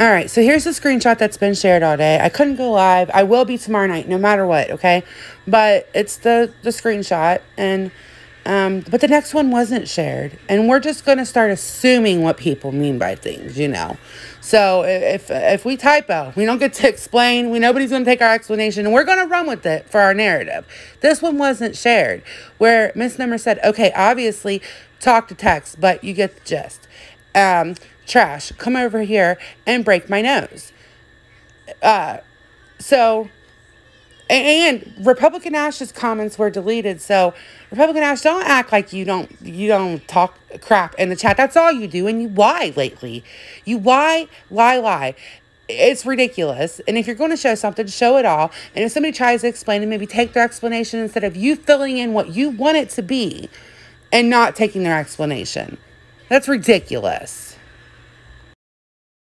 All right, so here's the screenshot that's been shared all day. I couldn't go live. I will be tomorrow night, no matter what. Okay, but it's the the screenshot, and um, but the next one wasn't shared, and we're just gonna start assuming what people mean by things, you know. So if if we typo, we don't get to explain. We nobody's gonna take our explanation, and we're gonna run with it for our narrative. This one wasn't shared, where Miss Number said, "Okay, obviously, talk to text, but you get the gist." Um, trash, come over here and break my nose. Uh, so, and Republican Ash's comments were deleted. So, Republican Ash, don't act like you don't you don't talk crap in the chat. That's all you do, and you lie lately. You lie, lie, lie. It's ridiculous. And if you're going to show something, show it all. And if somebody tries to explain it, maybe take their explanation instead of you filling in what you want it to be and not taking their explanation. That's ridiculous.